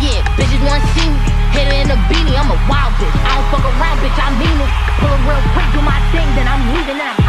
Yeah, bitches want to see me. Hit it in a beanie, I'm a wild bitch. I don't fuck around, bitch, I mean it. Pull her real quick, do my thing, then I'm leaving, then I